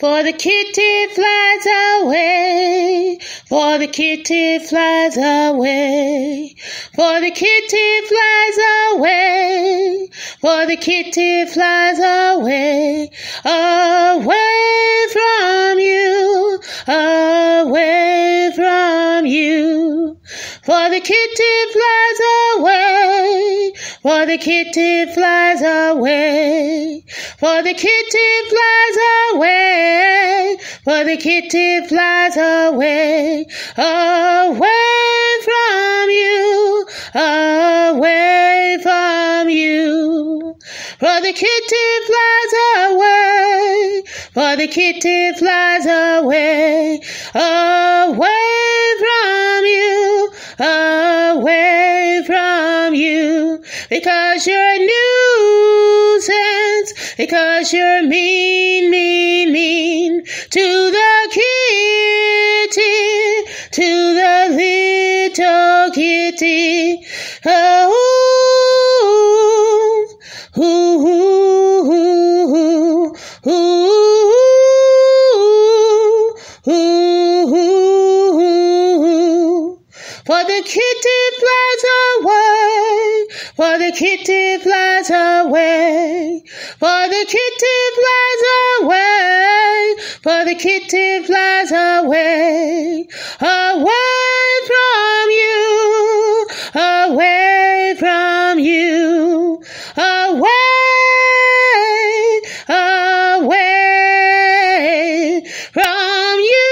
For the kitty flies away, for the kitty flies away, for the kitty flies away, for the kitty flies away, away from you, away from you. For the kitty flies away, for the kitty flies away, for the kitty flies away, for the kitty flies away, away from you, away from you. For the kitty flies away, for the kitty flies away, away from you, away from you, because you're a nuisance, because you're mean to the kitty, to the little kitty. Oh, ooh, ooh, ooh, ooh, ooh, ooh. ooh. For the kitty flies away, for the kitty flies away, for the kitty flies for the kitty flies away, away from you, away from you, away, away from you,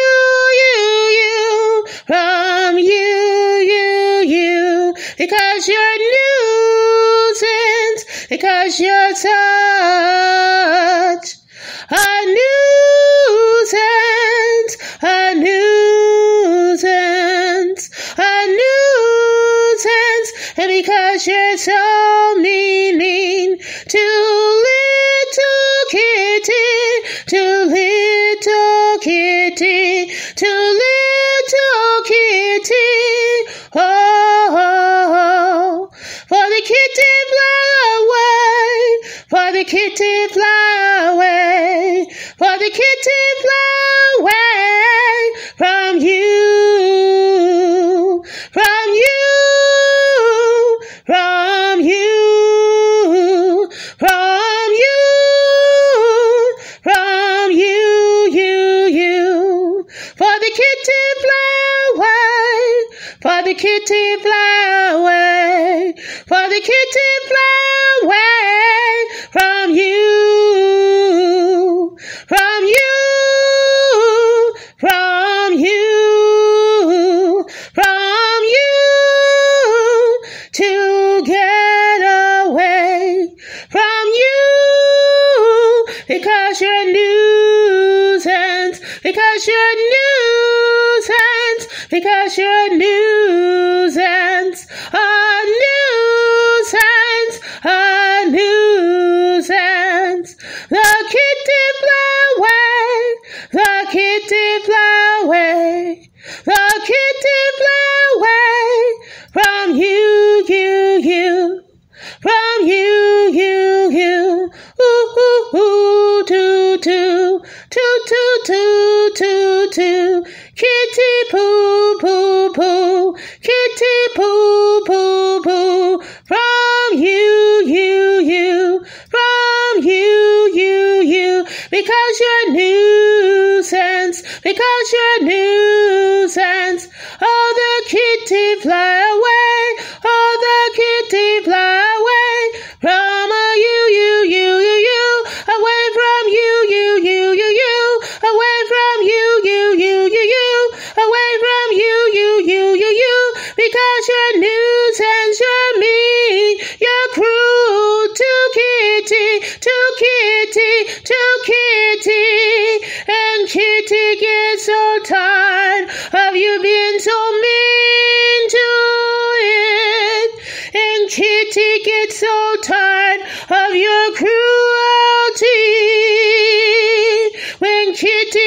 you, you, from you, you, you, because you're a nuisance, because you're such and because you're so mean, mean to little kitty, to little kitty, to little kitty. Oh, oh, oh. for the kitty fly away, for the kitty fly away, for the kitty fly For the kitty fly away, for the kitty fly away, for the kitty fly away from you, from you, from you, from you to get away from you. Because you're a nuisance, because you're a nuisance, because you're nuisance, a nuisance, a nuisance. The kitty fly away, the kitty fly away, the kitty fly away from you, you, you, from you, you, you. Ooh, ooh, ooh, toot, toot, toot, toot, toot, toot, toot. Kitty poo, because you're a nuisance. Oh, the kitty fly so tired of your cruelty. When kitty